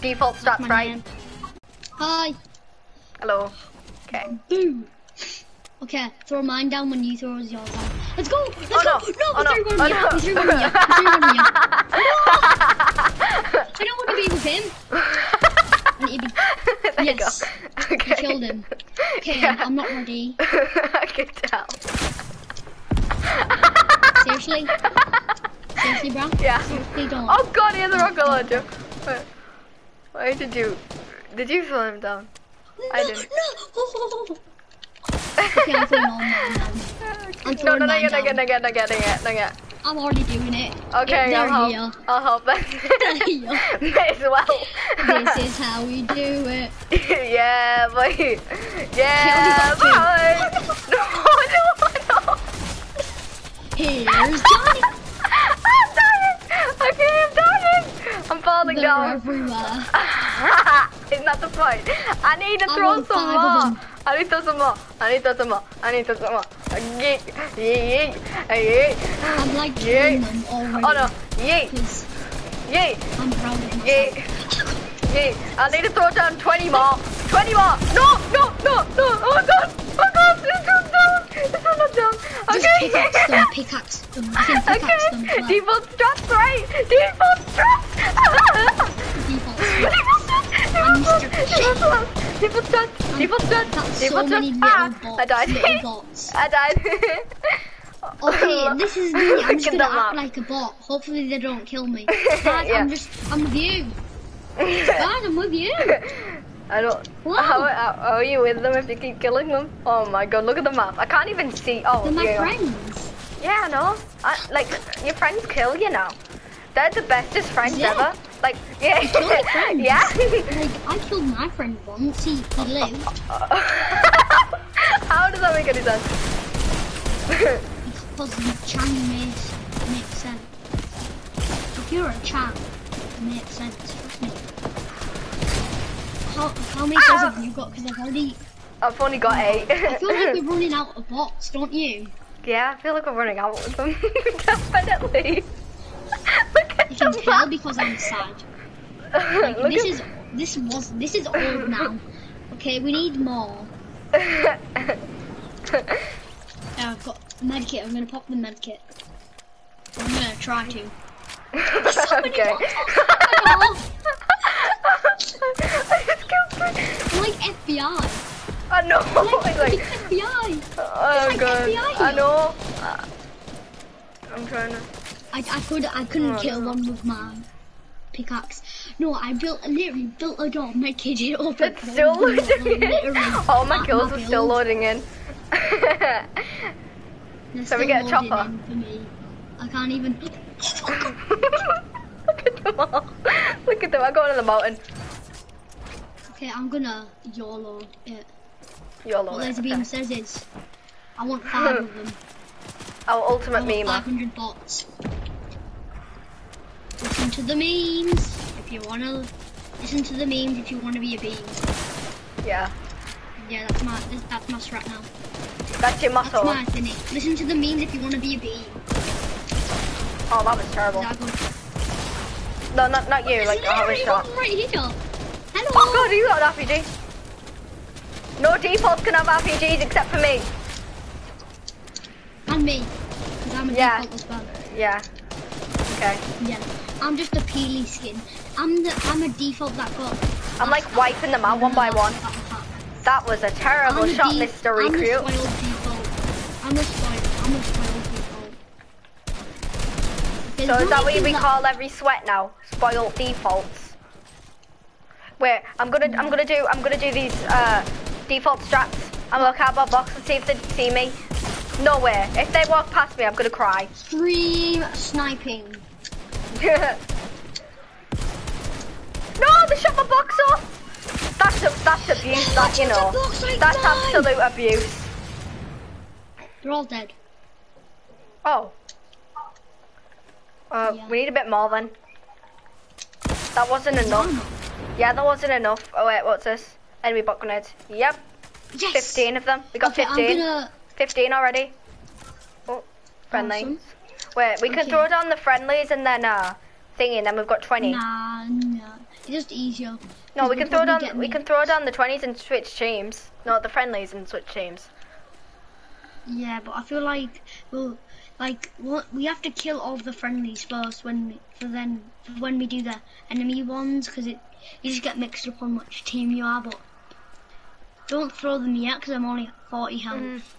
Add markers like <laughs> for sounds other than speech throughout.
Default straps, My right? name. Hi. Hello. Okay. Boo. Okay, throw mine down when you throw yours down. Let's go! Let's Oh, go! no. No, Oh, no. one Oh, no. We threw you. We threw you. <laughs> I don't want to be with him. <laughs> I need to be... there you Yes. go. Okay. killed him. Okay, Yeah. I'm not ready. <laughs> I can tell. Seriously? Seriously, bro? Yeah. Seriously, don't. Oh god, he has a rocket launcher. Wait. Why did you? Did you slow him down? I no, didn't. No! okay, I'm throwing all mine down. I'm no, throwing no, no, mine no, no, down. no, no, no, no, no, no. I'm already doing it. Okay, They're I'll here. help. I'll help. They're here. May as well. This <laughs> is how we do it. yeah, boy. Okay, Yeah, only got boy. <laughs> No, no, no. Here's Johnny. <laughs> I'm dying. Okay, I'm dying. I'm falling They're down. <laughs> Isn't that the point? I need to I throw some more. I need to throw some more. I need to throw some more. I need to throw some more. Yeet, yeet, yeet. I'm like killing them already. Oh no, yeet, yeet, I'm proud of myself. yeet, yeet. I need to throw down 20 more. 20 more. No, no, no, no. Oh god, oh god, it's not. It's down. Just Okay. pickaxe them, pickaxe them. You can pickaxe them Okay, well. default straps, right? Default straps. Default. I'm Default straps. Default. Default Default Ah, bots. I died. Bots. <laughs> I died. Okay, <laughs> this is me. I'm just gonna act like a bot. Hopefully they don't kill me. <laughs> Guys, Yeah. I'm just, I'm with you. Guys, I'm with you. I don't. How, how, how are you with them if you keep killing them? Oh my god, look at the map. I can't even see. Oh, They're my yeah. friends. Yeah, I know. I, like, your friends kill you now. They're the bestest friends Yeah. ever. Like, <laughs> yeah. kill your friends. yeah. Like, I killed my friend once. He, he <laughs> lived How does that make any sense? because the Chang makes makes sense. If you're a Chang, it makes sense. How, how many kills Ah! have you got? Because I've already. I've only got eight. I feel like we're <laughs> running out of bots, don't you? yeah, I feel like we're running out of them. <laughs> Definitely. <laughs> Look at You can tell map. because I'm sad. Like, this is this was this is old now. Okay, we need more. Yeah, I've got medkit. I'm gonna pop the medkit. I'm gonna try to. so many okay. Like FBI. I know. <laughs> Like, like, FBI. oh like god. FBI I know. I'm trying to. I, I could I couldn't Oh, kill one with my pickaxe. No, I built literally built a door, medkit it up. It's still loading in. <laughs> All my kills are still loading in. So we get a chopper. in For me. I can't even. <laughs> Look at them all. Look at them. I'm going to the mountain. Okay, I'm gonna YOLO it. YOLO. What it, Laser okay. Beam says is, I want five of them. <laughs> Our ultimate meme. 500 bots. Listen to the memes if you wanna. Listen to the memes if you wanna be a beam. Yeah. Yeah, that's my that's my strat now. That's your That's muscle. my thing. Listen to the memes if you wanna be a beam. Oh, that was terrible. Is that good? No, not not you. Like, how was shot. right here. Oh god, you got an RPG. No defaults can have RPGs except for me. And me. Because I'm a Yeah. default as well. Yeah. Okay. Yeah. I'm just a peely skin. I'm the I'm a default that got. I'm like wiping them out one by one. That was a terrible I'm shot, Mr. I'm a Recruit. spoiled default. I'm a spoiled. I'm a spoiled default. There's So is that what we call every sweat now? Spoiled defaults. Wait, I'm gonna I'm gonna do I'm gonna do these uh default straps. I'm gonna look out my box and see if they see me. No way. If they walk past me, I'm gonna cry. Stream sniping. <laughs> no, they shot my box off. That's a, that's abuse. That you know. That's absolute abuse. They're all dead. Oh. Uh, Yeah. we need a bit more then. That wasn't enough. Yeah, that wasn't enough. Oh wait, what's this? Enemy bot grenades. Yep, Yes. 15 of them. We got Okay, 15. Gonna. 15 already. Oh, friendly. Awesome. Wait, we can throw down the friendlies and then uh, thingy, and then we've got 20. Nah, nah. It's just easier. No, we can throw down we can throw down the twenties and switch teams. No, the friendlies and switch teams. Yeah, but I feel like well, like we have to kill all the friendlies first when we, for then for when we do the enemy ones because it you just get mixed up on which team you are. But don't throw them yet because I'm only at 40 health.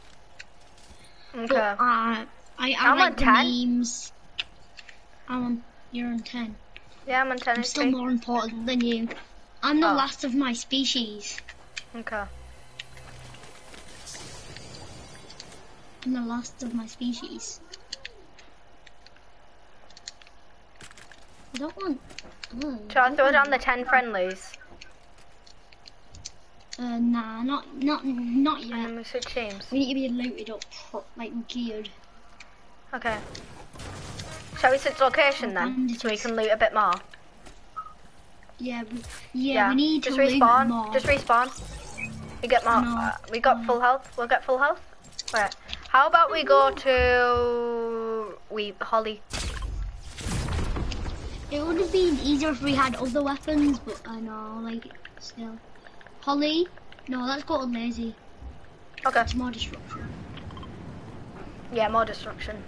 But Okay. uh, I I I'm like on the 10. memes. I'm on. You're on 10. Yeah, I'm on ten I'm still more important than you. I'm the Oh. last of my species. Okay. I'm the last of my species. I don't want. Shall I throw down the ten friendlies Uh, nah, not not not and yet. then we switch teams? We need to be looted up, like geared. Okay. Shall we switch location then, so we can loot a bit more? Yeah, we, yeah, we need just to loot respawn. more. Just respawn. We get more. No. Uh, we got full health. We'll get full health. Right. How about we go to we Holly? It would have been easier if we had other weapons, but uh, I know, like, still. Holly? No, let's go to lazy. Okay. It's more destruction. Yeah, more destruction.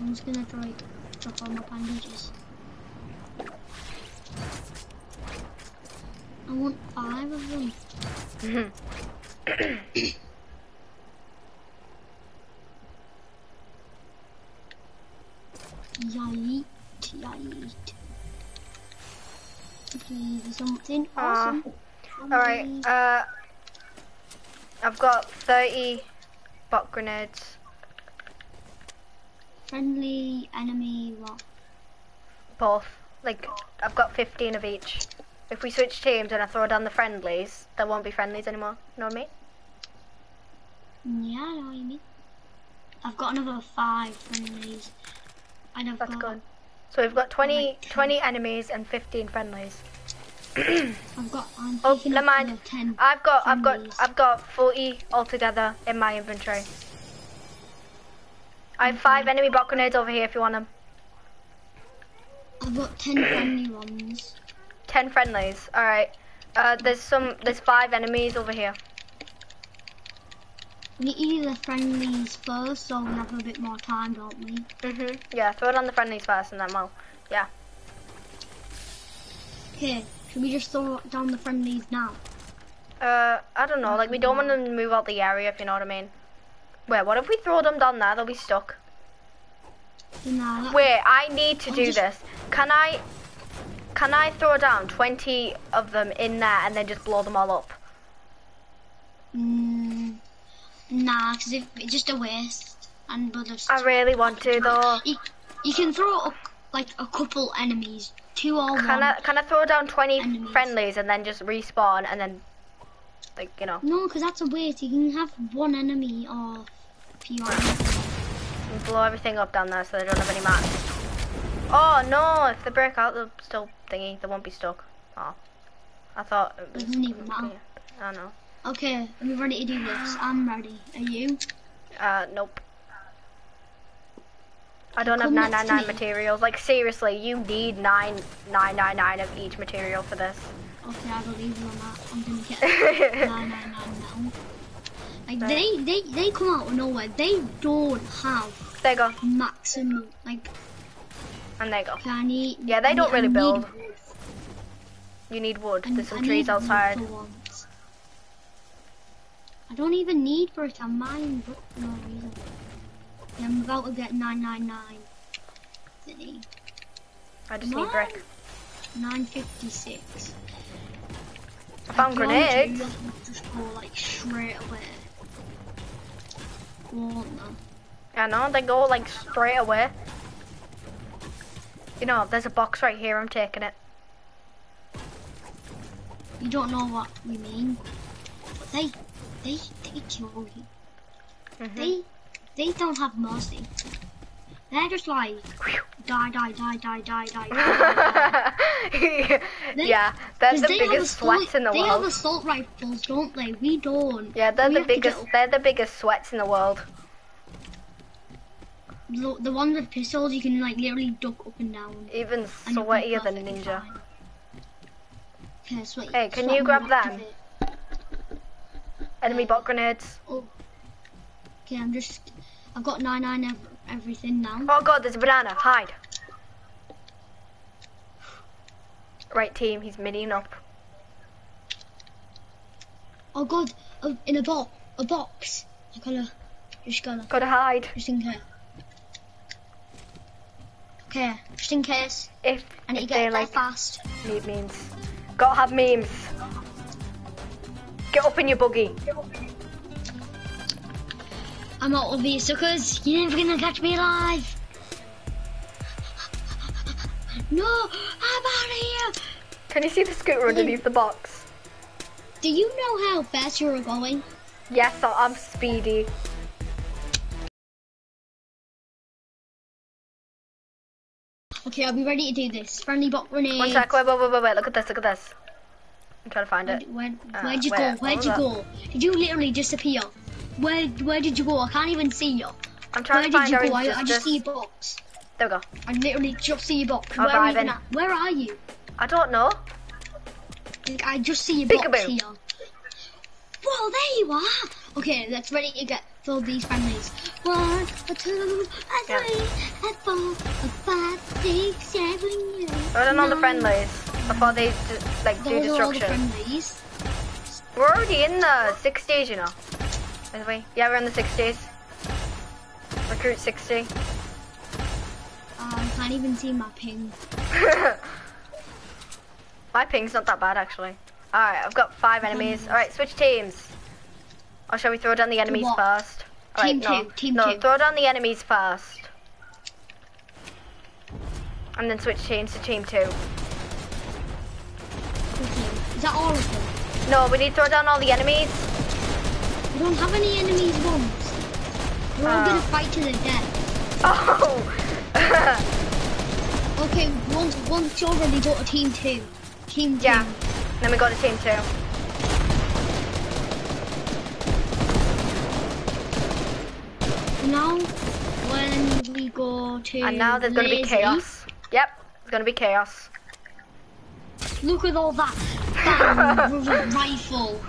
I'm just gonna try drop all my bandages. I want five of them. Mm-hmm. <clears throat> Yeet, yeet. Please, something Ah, awesome. All right. Uh, I've got thirty bot grenades. Friendly, enemy, what? Both. Like I've got fifteen of each. If we switch teams and I throw down the friendlies, there won't be friendlies anymore. You know what I mean? Yeah, I know what you mean. I've got another five friendlies. And I've That's good. So we've got 20, Right. 20 enemies and 15 friendlies. <clears throat> I've got, I'm oh, never mind. 10 I've got, I've got. I've got 40 altogether in my inventory. I have five enemy bot grenades over here if you want them. I've got 10 <clears throat> friendly ones. 10 friendlies. All right. Uh, there's some, there's five enemies over here. We do the friendlies first so we have a bit more time, don't we? Mhm. Yeah. Throw it on the friendlies first, and then we'll. Yeah. Okay, should we just throw down the friendlies now? Uh, I don't know. Like we don't want them to move out the area, if you know what I mean. Wait, what if we throw them down there? They'll be stuck. Nah, Wait, I need to I'll do just- this. Can I? Can I throw down 20 of them in there and then just blow them all up? Mm, nah, because it's just a waste. And we'll just... I really want to though. You, you can throw a, like a couple enemies, two or Can one. I? Can I throw down 20 Enemies. friendlies and then just respawn and then, like you know, No, because that's a waste. You can have one enemy or a few enemies. blow everything up down there so they don't have any mats. Oh no! If they break out, they'll still thingy. They won't be stuck. Oh, I thought it was. Doesn't even matter. I don't know. Okay, are we ready to do this? I'm ready. Are you? Uh, nope. I don't have Come next 999 materials. Like, seriously, you need 9999 of each material for this. Okay, I believe you on that. I'm gonna get <laughs> 999 metal. Like they, they, they come out of nowhere. They don't have They go. maximum. Like And they go. okay, I need. Yeah, they I don't need- really build. You need wood. I- There's some trees outside. I don't even need for it. I'm mining but for no reason. Yeah, I'm about to get 999. Thingy. I just need brick. 956. I found want grenades. to, Just go like straight away. Won't them? I know, they go like straight away. You know, there's a box right here. I'm taking it. You don't know what we mean. But they, they, they kill you. Mhm. They, they don't have mercy. They're just like die, die, die, die, die, die, <laughs> die. die. They- yeah, they're the they biggest sweats in the world. They have assault rifles, don't they? We don't. Yeah, they're we the have to get biggest. They're the biggest sweats in the world. the, the ones with pistols, you can like literally duck up and down. Even and you'll be sweatier than a ninja. fine. Okay, sweet. Hey, can So you grab activate- Enemy bot grenades. Oh. Okay, I'm just. I've got nine nine ev- everything now. Oh god, there's a banana. Hide. Right team, he's midding up. Oh god, oh, in a box, a box. I gotta, just gotta, Gotta hide. just in case. Okay, just in case. If, I need if to get there like fast. need memes. Gotta have memes. Get up in your buggy. I'm out of here, suckers. You're never gonna catch me alive. No, I'm out of here. Can you see the scooter underneath the box? Do you know how fast you're going? Yes, I'm speedy. Okay, I'll be ready to do this. Friendly bot grenade. One sec, wait, wait, wait, wait, wait, look at this, look at this. I'm trying to find it. Where, Uh, where'd you where? go? Where'd you go? Did you literally disappear? Where Where did you go? I can't even see you. I'm Where trying to did you go? I, I just see a box. There we go. I literally just see a box. I'm Where are, you Where are you? I don't know. I just see a box here. Whoa, there you are. Okay, let's ready to get fill these friendlies. One, a two, a Yeah. three, a four, a five, six, seven, eight. All the friendlies before they like do Those are all the destruction. We're already in the six days, you know. By the way, yeah, we're in the six days. Recruit 60. Uh, I can't even see my ping. <laughs> My ping's not that bad actually. Alright, I've got five enemies. Alright, switch teams. Or shall we throw down the enemies what? first? Team no. two, team no, two. throw down the enemies first. And then switch teams to team two. Is that all of them? No, we need to throw down all the enemies. We don't have any enemies once. We're all Oh. gonna ah. fight to the death. Oh! <laughs> Okay, once once you're ready, go to team two. Team two. yeah. Then we go to team two. Now, when we go to And now there's gonna be chaos. Yep, it's gonna be chaos. Look at all that bang with a rifle.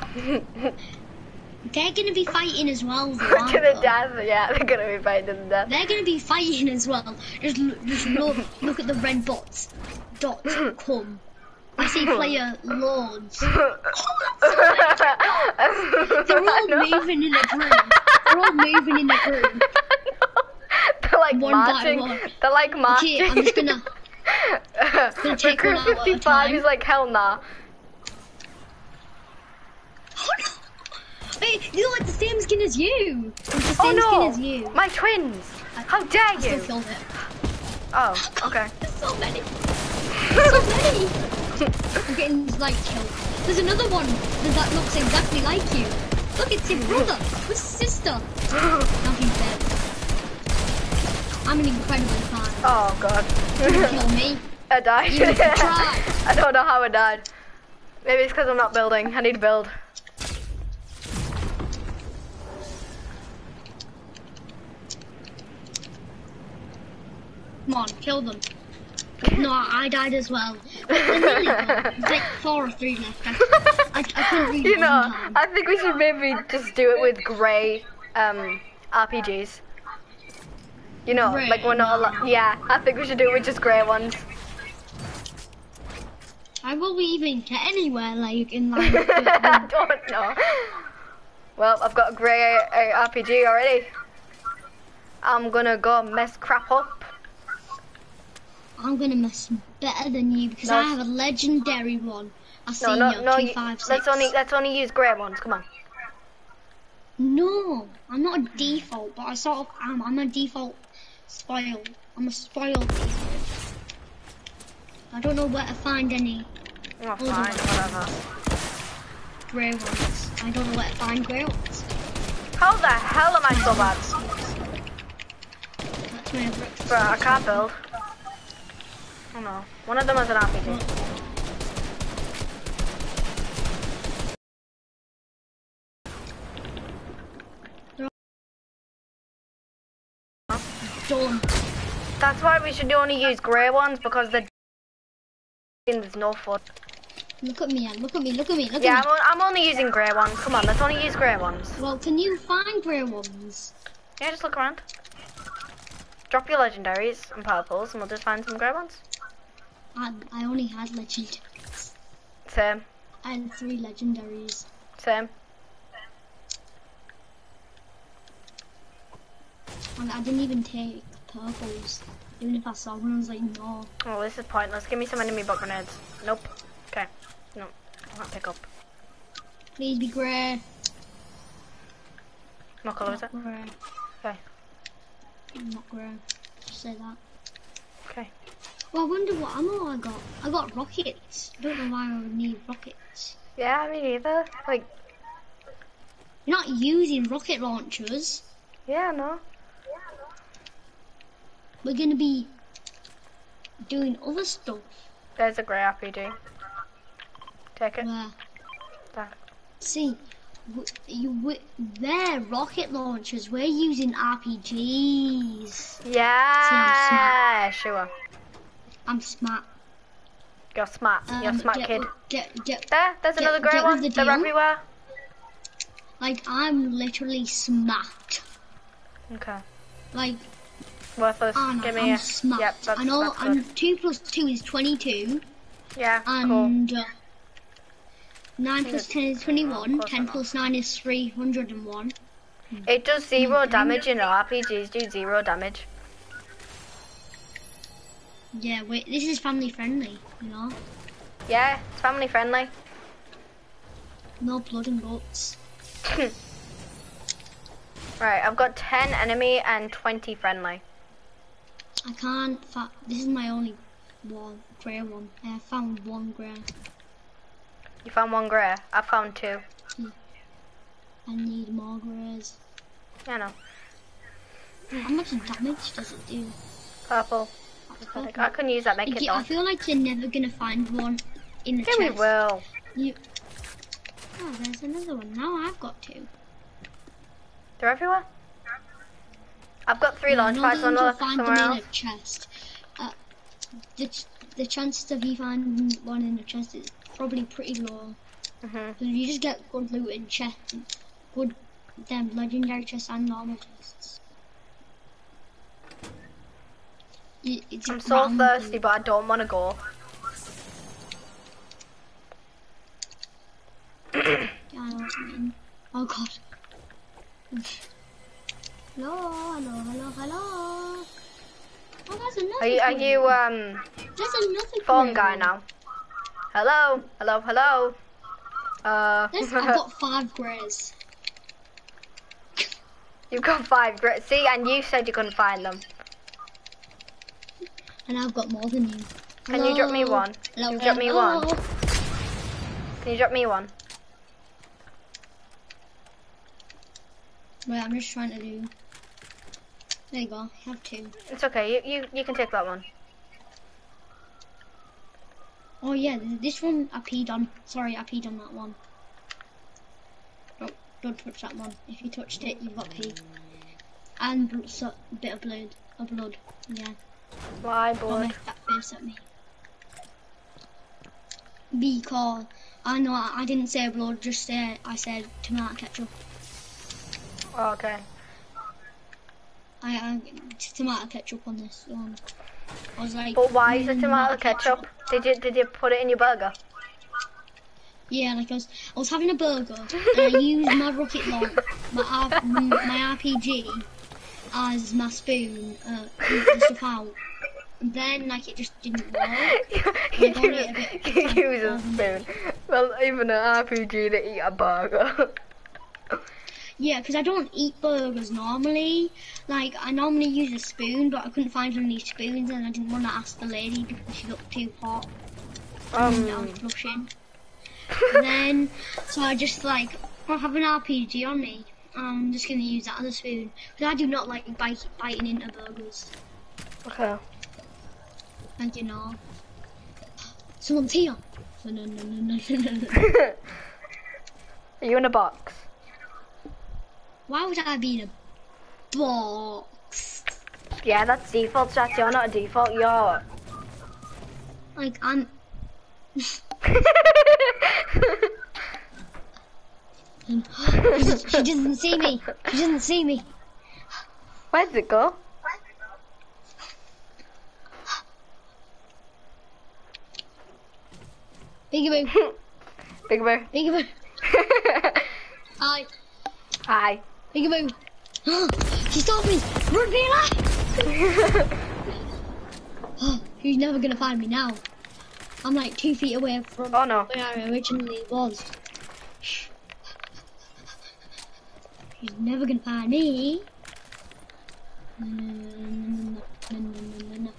They're gonna be fighting as well. though, to the death, yeah, they're gonna be fighting to the death. They're gonna be fighting as well. Just look, just look, look at the red dots. Dot come. I see player lords. <laughs> Oh, they're all moving in a group. They're all moving in a <laughs> group. They're like One by marching. one. They're like marching. Okay, I'm just gonna. gonna <laughs> take Recruit one out at a 55 time. is like hell nah. Oh no! Wait, you like the same skin as you. It's the Oh same no! skin as you. My twins! How dare I still you! killed it. Oh, okay. <laughs> There's so many. There's so many. I'm getting like killed. There's another one that looks exactly like you. Look, it's your brother. His sister? Now he's dead. I'm an incredible fan. Oh god. You kill me. <laughs> I died. <laughs> I don't know how I died. Maybe it's because I'm not building. I need to build. Come on, kill them. No, I died as well. <laughs> Like four or three left. I, I, couldn't read You know, time. I think we should maybe just do it with grey um, RPGs. You know, Grey, like we're not allo- Yeah, I think we should do it with just grey ones. I will we even get anywhere like in like <laughs> I don't know. Well, I've got a grey uh, RPG already. I'm gonna go mess crap up. I'm gonna mess better than you because No, I have a legendary one. I see No, no, you, no. two, You, five, six. let's only let's only use grey ones. Come on. No, I'm not a default, but I sort of am. I'm a default spoiled. I'm a spoiled default. I don't know where to find any Oh, fine, on. whatever. grey ones. I don't know where to find grey ones. How the hell am I so bad? That's my. Bro, I can't build. Oh no. One of them is an RPG. That's why we should only use grey ones because the there's no fun. Look at me, Anne. Look at me. Look at me. Look Yeah, at I'm, me. on, I'm only using grey ones. Come on, let's only use grey ones. Well, can you find grey ones? Yeah, just look around. Drop your legendaries and purples, and we'll just find some grey ones. I, I only had legend. Same, I had three legendaries. same. And I didn't even take purples. Even if I saw one, I was like, no. Oh, this is pointless. Give me some enemy bug grenades. Nope. Okay. No, I can't pick up. Please be grey. What colour is it? Grey. Okay. I'm Not grey. Just say that. Okay. Well, I wonder what ammo I got. I got rockets. I don't know why I would need rockets. Yeah, me neither. Like, You're not using rocket launchers. yeah, no. Yeah no. We're gonna be doing other stuff. There's a grey RPG. Take it. Where, There. see, you, they're rocket launchers. We're using RPGs. Yeah, sure. I'm smart. You're smart. You're a Um, smart get, kid. Get, get, There, there's get- another grey one. the They're everywhere. like, I'm literally smart. Okay. Like, Worthless. Anna, Give me I'm a. smart. Yep, that's, I know that's I'm good. 2 plus 2 is 22. Yeah, cool. And uh, 9 think plus it's- 10 is 21. close 10 plus 9 is 301. It does zero Okay. damage, you know. RPGs do zero damage. Yeah, wait, this is family friendly, you know? Yeah, it's family friendly. No blood and guts. <laughs> Right, I've got 10 enemy and 20 friendly. I can't. Fa- this is my only one grey one. I found one grey. You found one grey. I found two. Hmm. I need more greys. Yeah, no. How much damage does it do? Purple. I couldn't use that make it I feel like you're never gonna find one in the Yeah, we will. You. Oh, there's another one. Now I've got two. They're everywhere. I've got three Yeah, launch no, pads. you'll look find somewhere them in else? a chest. Uh, the ch- the chances of you finding one in a chest is probably pretty low. Mhm. Because you just get good loot in chests, good them legendary chests and normal chests. You- It's I'm so random. thirsty, but I don't want to go. <clears throat> Yeah, I know what you mean. Oh god. Hello, hello, hello, hello. Oh, there's another. Are you, are you um There's another phone guy now? Hello, hello, hello. Uh, <laughs> I've got five greys. you've got five. Great. See, and you said you couldn't find them. And I've got more than you. Can you drop me one? Hello, Can you drop me hello? one? Oh. Can you drop me one? Wait, I'm just trying to do. There you go. I have two. It's okay. You you you can take that one. Oh yeah, this one I peed on. Sorry, I peed on that one. Don't, don't touch that one. If you touched it, you've got pee. And so, a bit of blood. Of blood. Yeah. Why, blood? that face at me. Because I know I, I didn't say blood. Just say I said tomato ketchup. Oh, okay. I, I tomato ketchup on this one. I was like. But why is it mm, tomato ketchup? Did you did you put it in your burger? Yeah, like I was, I was having a burger and I used my rocket launch, my my RPG as my spoon uh, the stuff out. And then like it just didn't <laughs> work. you got it a use, you use a spoon. Well, even an RPG to eat a burger. Yeah, because I don't eat burgers normally. Like I normally use a spoon, but I couldn't find any spoons, and I didn't want to ask the lady because she looked too hot. and I was um, blushing. And then, so I just like, I have an RPG on me. Um, I'm just gonna use that as a spoon because I do not like bite, biting into burgers. okay. And you know, someone's here. No, no, no, no, no, no, no. Are <laughs> you in a box? Why would I be in a box? Yeah, that's default chat. You're not a default. You're. Like I'm. <laughs> <laughs> she doesn't see me. She doesn't see me. Where'd it go? Peekaboo. Big Bear. Peekaboo. Hi. Hi. Peekaboo. <gasps> she stopped me. Run your life. <laughs> <gasps> She's never gonna find me now. I'm like two feet away from Oh no. where I originally was. She's never gonna find me. No, no, no.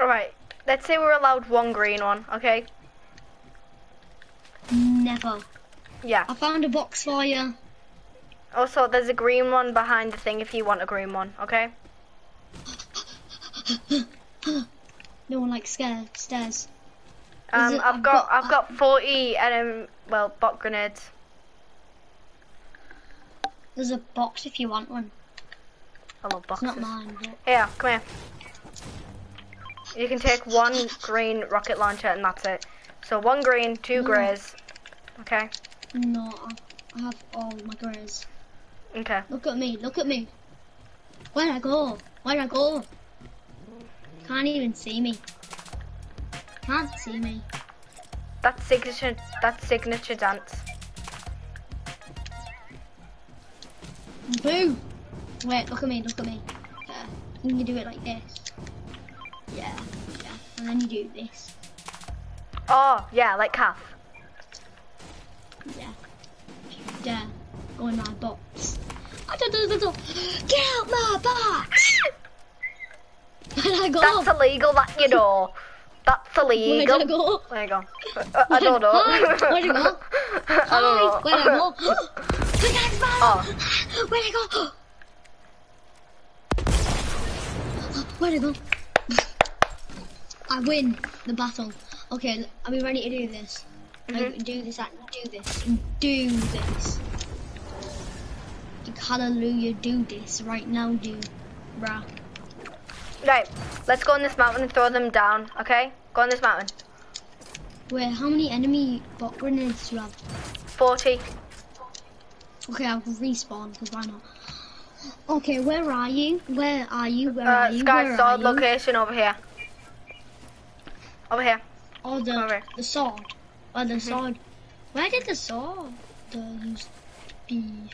Alright. Let's say we're allowed one green one, okay? Never. Yeah. I found a box for you. Also, there's a green one behind the thing if you want a green one, okay? <laughs> No one likes scare stairs. Um, it- I've I've got, got- I've got 40 um, well, bot grenades. There's a box if you want one. I love It's boxes. not mine, but Here, come here. You can take one green rocket launcher and that's it. So one green, two Mm. greys. Okay. no, I- I have all my greys. Okay. Look at me, look at me. Where'd I go? Where'd I go? Can't even see me. Can't see me. That's signature. That's signature dance. Boo! Wait, look at me, look at me. Yeah, you can do it like this. Yeah, yeah. And then you do this. Oh yeah, like calf. Yeah. Yeah. Go in my box. Get out my box! Where'd I go? That's illegal. That you know. That's Where'd illegal. I go? There you go. Uh, I don't know. Hi, where'd you go? I don't know. Where'd I go? Look at his! Oh. Where'd I go? Where'd I go? I win the battle. Okay, are we ready to do this? Like, Mhm. do this do this do this. Hallelujah, do this right now, do. Bruh. Right. Let's go on this mountain and throw them down. Okay. Go on this mountain. Wait, how many enemy bot grenades do you have? Forty. Okay, I'll respawn, because why not? Okay, where are you? Where are you? Where Uh, are you? Sky Where sword location over here. Over here. Oh, the, Over. the sword. Oh, the Mhm. sword. Where did the sword used be?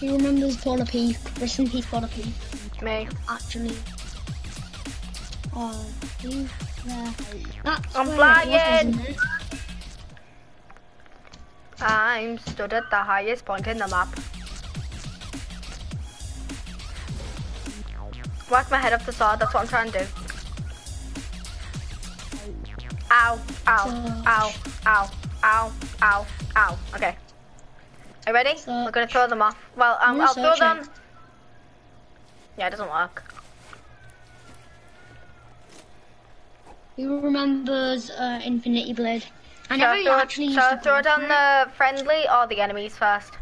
Who remembers Polar Peak? Rest in peace, Polar Peak. Me. Actually. Oh, there? That's I'm was, flying. I'm stood at the highest point in the map. Whack my head off the sword, that's what I'm trying to do. Ow, ow, ow, ow, ow, ow, ow. Okay. You ready? So- We're gonna throw them off. Well, um, I'll throw them. Yeah, it doesn't work. Who remembers uh, Infinity Blade? I Shall never I actually used shall I to throw it on the friendly or the enemies first?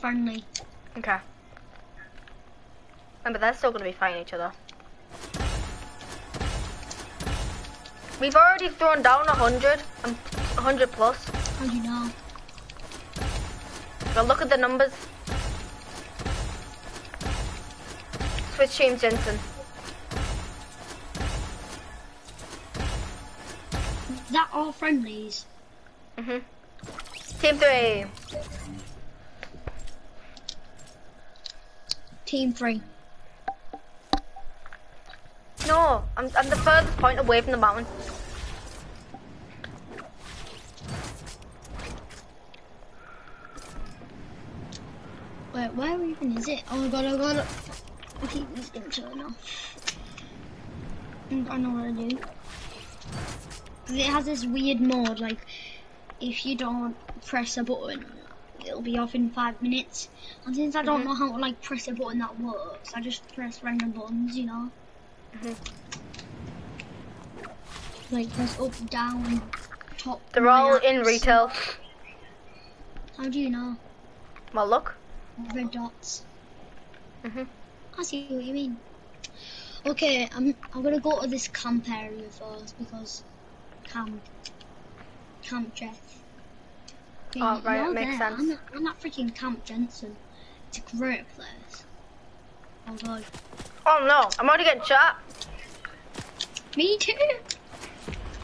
friendly. Okay. Remember, they're still going to be fighting each other. We've already thrown down a hundred, um, a hundred plus. How do you know? But look at the numbers. Switch teams, Jensen. Is that all friendlies? Mhm. Team three. Team three. No, I'm, I'm the furthest point away from the mountain. Wait, where even is it? Oh my god, oh god. I keep this gonna turn off. Mm, I know what to do. 'Cause It has this weird mode, like, if you don't press a button, it'll be off in five minutes. And since I don't Mhm. know how to, like, press a button that works, I just press random buttons, you know? Like there's up, down, top. They're all in retail. How do you know? Well, look. Red dots. Mhm. I see what you mean. Okay, I'm I'm gonna go to this camp area first because camp camp Jeff. Okay, Oh, right, it makes there. sense. I'm at, I'm at freaking Camp Jensen. It's a great place. Oh god. Oh no, I'm already getting shot. Me too.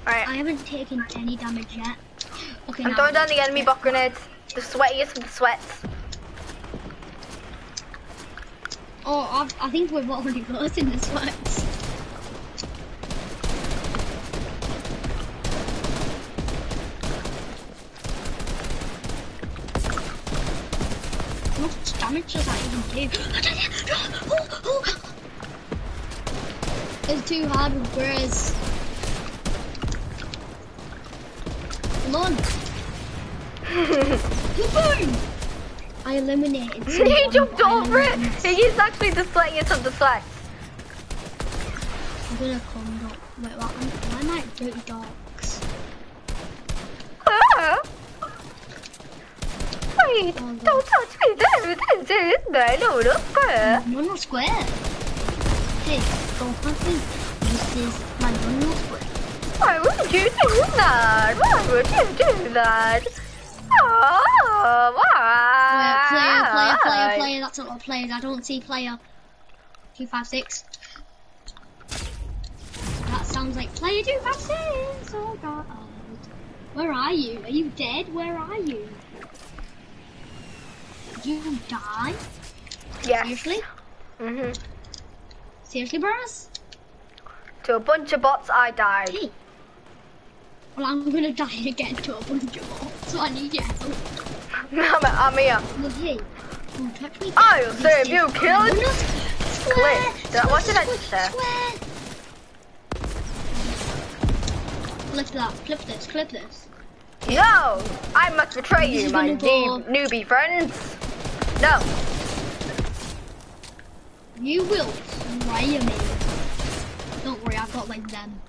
Alright, I haven't taken any damage yet. <gasps> Okay, I'm throwing down the enemy bot grenades. The sweatiest of the sweats. Oh, I, I think we're already <laughs> both in this. How much damage does that even do? <gasps> <gasps> Oh, oh. It's too hard with Grizz. Come on. Boom! I eliminated <laughs> he jumped over it. eliminated- He actually the sweatiest of the sweats. I'm gonna come up. Wait, what? I'm, why am I dirty dogs? Ah. Wait, Oh, don't touch me there. This is my little square. No, no square. Hey, don't touch me. This is my no square. Why would you do that? Why would you do that? Oh, why? Player, player, player, player. That's a lot of players. I don't see player. Two five six. That sounds like player two five six. Oh god. Where are you? Are you dead? Where are you? Did you die? Yeah. Seriously? hmm Seriously, bros? To a bunch of bots, I died. Hey. Well, I'm gonna die <laughs> again to a bunch of bots, so I need your help. I'm, I'm here. Me. I'll save you, kid. Square, Did I- what did I just say? Flip that, flip this, clip this. No! I must betray you, my deep newbie friends. No. You will try me. Don't worry, I've got like them.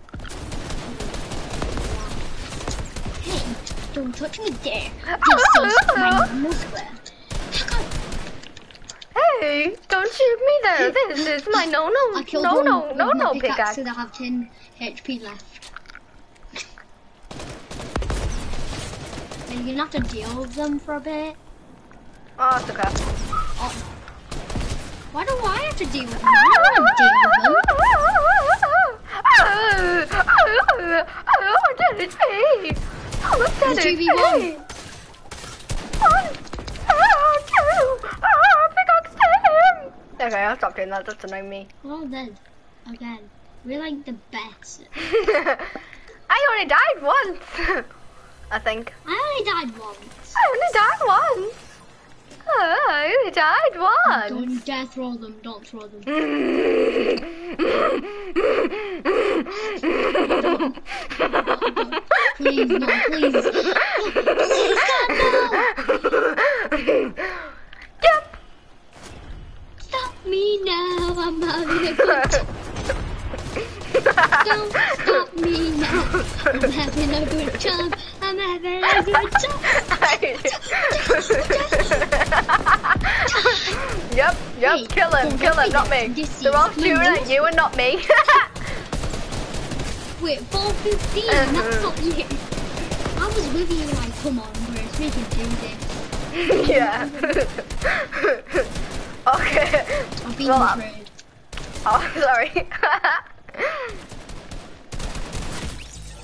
Hey, don't touch me there. This is my square. Hey, don't shoot me there. <laughs> This is my no no I killed no one no with no my no pickaxe, I have 10 HP left. And you're gonna have to deal with them for a bit. Oh, it's okay. Oh. Why do I have to deal with them? I don't want to deal with them. <laughs> Oh, that is me. Oh, that It's is 2v1. me. One, oh, two, oh, pickaxe to him. Okay, I'll stop doing that. That's annoying me. We're all dead. Again. We're like the best. <laughs> I only died once. <laughs> I think. I only died once. I only died once. Oh, I died once. Don't dare throw them. Don't throw them. Please, no, please. Please, God, no. Yep. Stop me now. I'm having a good time. Don't stop me now. I'm having a good time. I'm having a good time. <laughs> <laughs> yep, yep, kill him, kill him, not me. They're all shooting at you and not me. <laughs> Wait, 415, that's uh-huh. not you. I was with you like, come on, Grace, we can do this. yeah. <laughs> okay. I've been Well. Oh, sorry.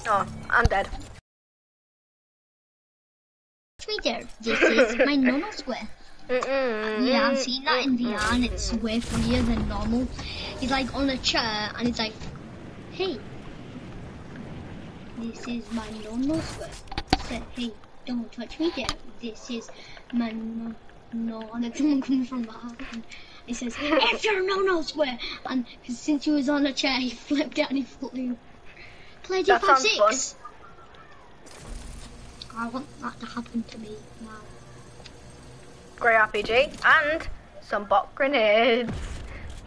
oh, I'm dead. Twitter, this is my normal square. Yeah, I've seen that in VR and it's way funnier than normal. He's like on a chair and he's like, hey, this is my normal square. Say, hey, don't touch me there. This is my no, no. <laughs> And then someone comes from behind. He says, it's your no no square. And since he was on a chair, he <laughs> flipped out and he flew. Play That sounds D56. I want that to happen to me now. Grey RPG and some bot grenades.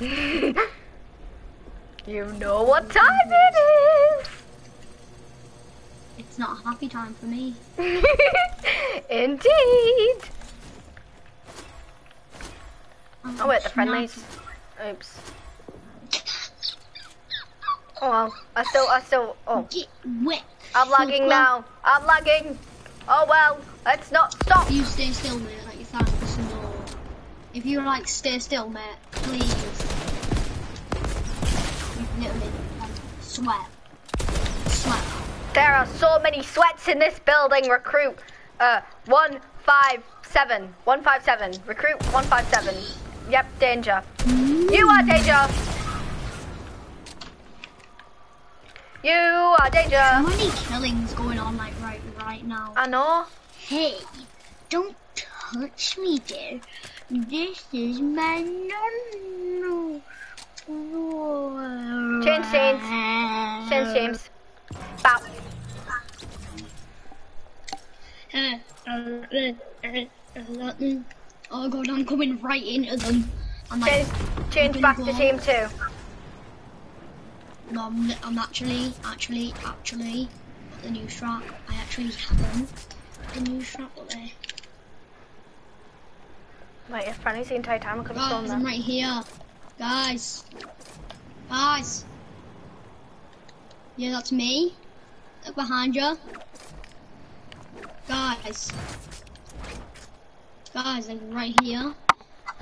<laughs> You know what time it is. It's not a happy time for me. <laughs> Indeed. Oh wait, the friendlies. Oops. Oh well, I still, I still, oh, Get wet. I'm lagging now. I'm lagging. Oh well, let's not stop. You stay still, mate, like you. If you like stay still, mate, please. You literally sweat. Sweat. There are so many sweats in this building. Recruit, uh, one five seven. One five seven. Recruit one five seven. Yep, danger. You are danger. You are How danger. many killings going on like right right now? I know. Hey, don't touch me there. This is my no. Change scenes. Change James. Bow. Oh god, I'm coming right into them. I'm like, Change, change back to team two. no, I'm, I'm actually, actually, actually, the new strap. I actually haven't. The new strap, but there. Wait, if Franny's the entire time, I could have Guys, I'm right here. Guys. Guys. Yeah, that's me. Look behind you. Guys. Guys, I'm right here.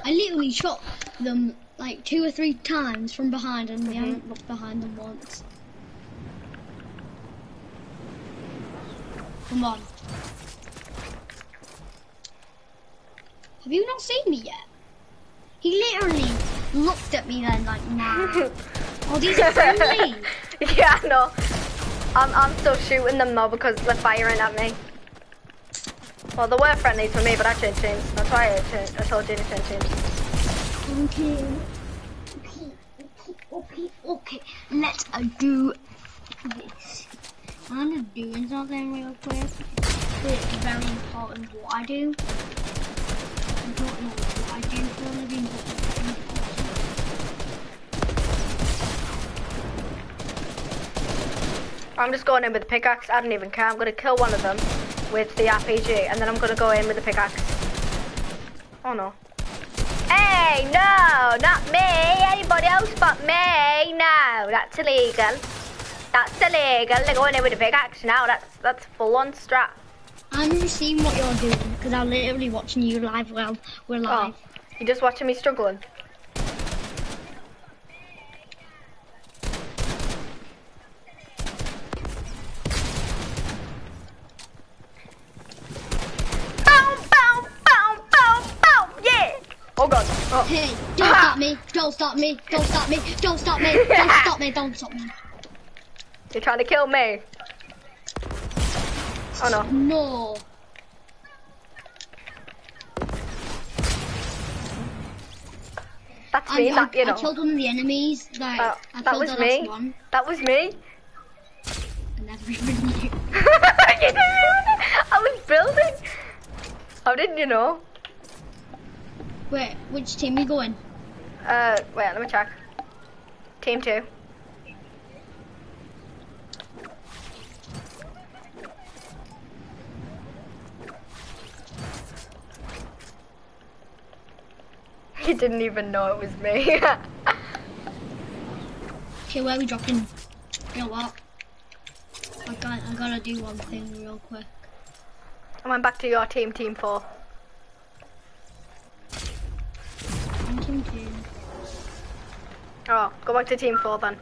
I literally shot them like two or three times from behind and they Mhm. haven't looked behind them once. Come on. Have you not seen me yet? He literally looked at me then like, nah. <laughs> oh, these are friendly. <laughs> yeah, I know. I'm, I'm still shooting them though because they're firing at me. Well, they were friendly for me, but I changed teams. That's why I, changed, I told you to change teams. Okay. Okay, okay, okay, okay. Let's uh, do this. I'm just doing something real quick. It's very important what I do. A. I'm just going in with the pickaxe. I don't even care. I'm going to kill one of them with the RPG, and then I'm going to go in with the pickaxe. Oh no. Hey, no, not me. Anybody else but me? No, that's illegal. That's illegal. They're going in with the pickaxe now. That's that's full on strap. I'm just seeing what you're doing because I'm literally watching you live while we're oh, live. Oh, you're just watching me struggling. Boom, boom, boom, boom, boom, yeah. Oh god. Oh. Hey, don't stop <laughs> me! Don't stop me! Don't stop me! Don't stop me! Don't <laughs> stop me! Don't stop me! You're trying to kill me. Oh no. No. That's me, I, that, you I know. killed one of the enemies. Like, Uh, I that was me. one. That was me. And never <laughs> even knew. <laughs> you didn't even I was building. How didn't you know? Wait, which team are we going? Uh, wait, let me check. Team two. He <laughs> didn't even know it was me. <laughs> Okay, where are we dropping? You know what? I got, I gotta do one thing real quick. I went back to your team, team four. I'm team two. Oh, go back to team four then.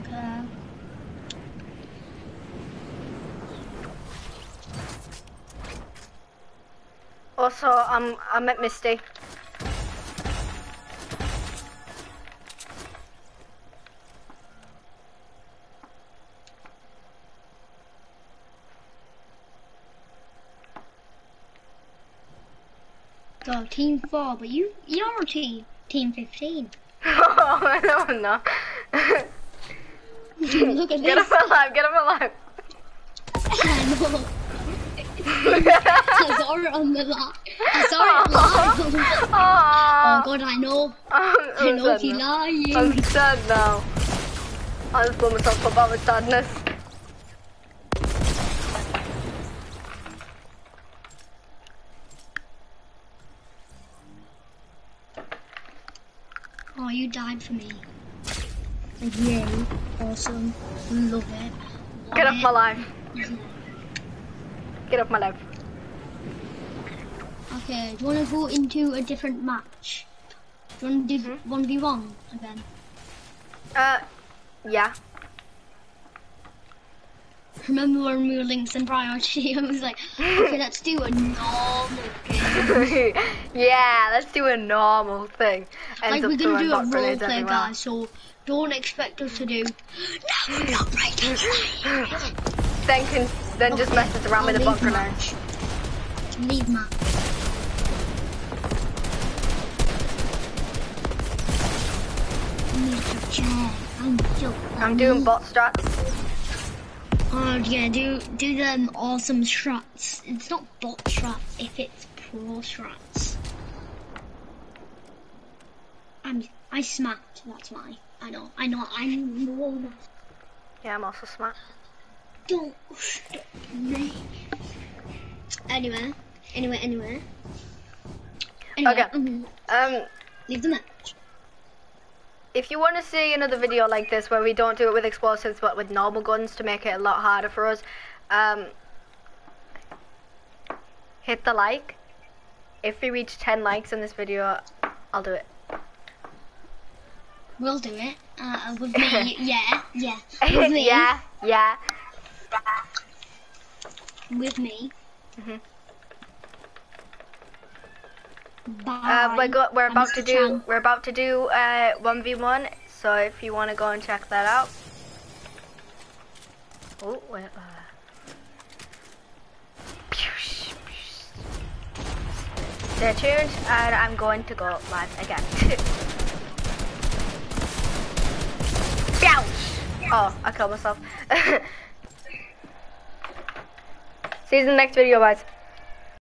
Okay. Also, I'm I'm at Misty. Go team four, but you you're team team fifteen. <laughs> oh no, I'm not. <laughs> Look at Get this. him alive! Get him alive! <laughs> I know. I saw it on the live. I saw it live. oh god, I know. I'm, I I'm know sad he now. lying. I'm sad now. I just blew myself up out with sadness. Oh, you died for me. Yay. Awesome. Love it. Get Love off my life. Get off my life. Okay, do you want to go into a different match? Do you want to do 1v1 again? Uh, yeah. Remember when we were links and priority? I <laughs> was like, okay, let's do a normal game. <laughs> yeah, let's do a normal thing. Ends like we're gonna do a bot role play, guys. So don't expect us to do. No, not it. Then can then just Okay, mess us around with I'll the bot leave grenades. match. Leave match. Need to check. I'm. I'm doing bot strats. Oh yeah, do do them awesome strats. It's not bot strats if it's pro strats. I'm I smacked. That's why. I know. I know. I'm that. Yeah, I'm also smart. Don't stop me. Anyway, anyway, anyway. Anyway, Okay. mhm, Um, leave the match. if you want to see another video like this where we don't do it with explosives but with normal guns to make it a lot harder for us, um, hit the like. If we reach 10 likes in this video, I'll do it. We'll do it. Uh, with <laughs> me, yeah, yeah. <laughs> With me, yeah, yeah. With me. Mhm. Bye. Uh, we're go- we're about to do Chan. we're about to do uh 1v1. So if you want to go and check that out. Oh, wait. Uh, Stay tuned, and I'm going to go live again. <laughs> Ouch! Oh, I killed myself. <laughs> See you in the next video, guys.